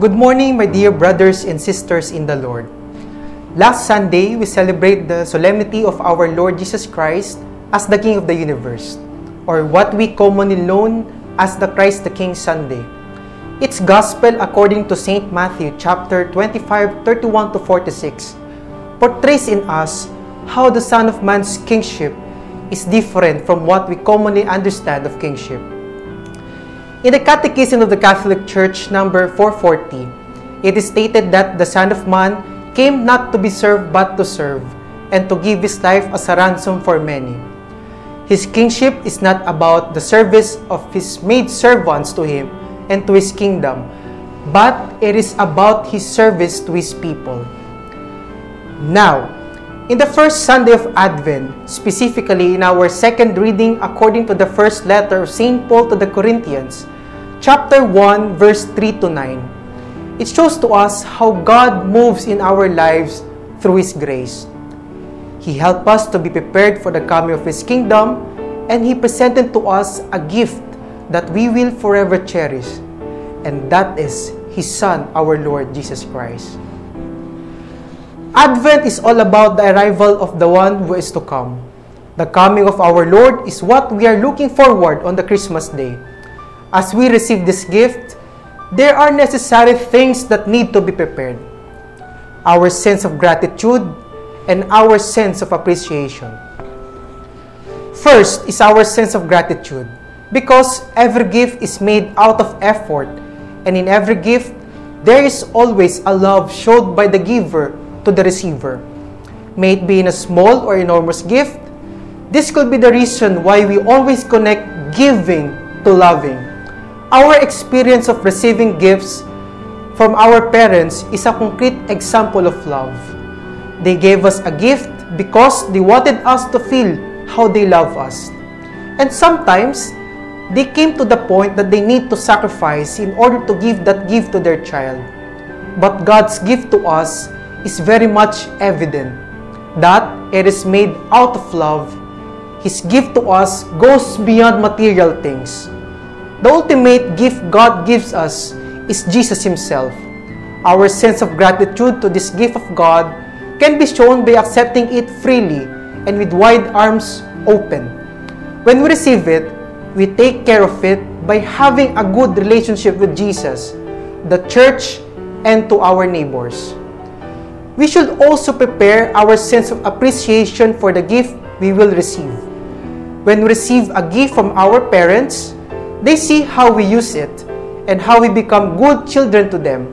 Good morning, my dear brothers and sisters in the Lord. Last Sunday, we celebrate the solemnity of our Lord Jesus Christ as the King of the universe, or what we commonly known as the Christ the King Sunday. Its gospel according to St. Matthew chapter 25, 31 to 46 portrays in us how the Son of Man's kingship is different from what we commonly understand of kingship. In the Catechism of the Catholic Church, number 440, it is stated that the Son of Man came not to be served but to serve, and to give his life as a ransom for many. His kingship is not about the service of his maid servants to him and to his kingdom, but it is about his service to his people. Now, in the first Sunday of Advent, specifically in our second reading according to the first letter of St. Paul to the Corinthians, chapter 1, verse 3 to 9, it shows to us how God moves in our lives through His grace. He helped us to be prepared for the coming of His kingdom, and He presented to us a gift that we will forever cherish, and that is His Son, our Lord Jesus Christ. Advent is all about the arrival of the one who is to come. The coming of our Lord is what we are looking forward on the Christmas day. As we receive this gift, there are necessary things that need to be prepared. Our sense of gratitude and our sense of appreciation. First is our sense of gratitude because every gift is made out of effort and in every gift there is always a love showed by the giver to the receiver. May it be in a small or enormous gift, this could be the reason why we always connect giving to loving. Our experience of receiving gifts from our parents is a concrete example of love. They gave us a gift because they wanted us to feel how they love us. And sometimes, they came to the point that they need to sacrifice in order to give that gift to their child. But God's gift to us is very much evident that it is made out of love. His gift to us goes beyond material things. The ultimate gift God gives us is Jesus Himself. Our sense of gratitude to this gift of God can be shown by accepting it freely and with wide arms open. When we receive it, we take care of it by having a good relationship with Jesus, the church, and to our neighbors. We should also prepare our sense of appreciation for the gift we will receive. When we receive a gift from our parents, they see how we use it and how we become good children to them.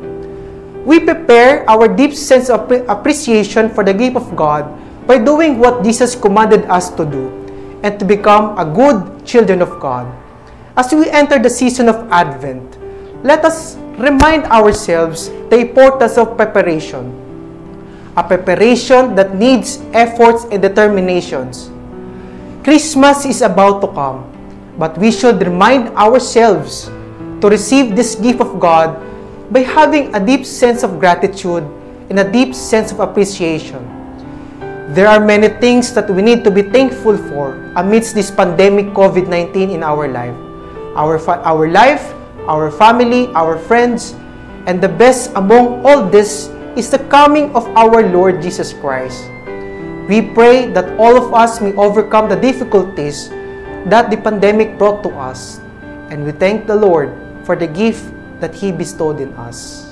We prepare our deep sense of appreciation for the gift of God by doing what Jesus commanded us to do and to become a good children of God. As we enter the season of Advent, let us remind ourselves the importance of preparation. A preparation that needs efforts and determinations. Christmas is about to come, but we should remind ourselves to receive this gift of God by having a deep sense of gratitude and a deep sense of appreciation. There are many things that we need to be thankful for amidst this pandemic COVID-19 in our life. Our, our life, our family, our friends, and the best among all this is the coming of our Lord Jesus Christ. We pray that all of us may overcome the difficulties that the pandemic brought to us, and we thank the Lord for the gift that He bestowed in us.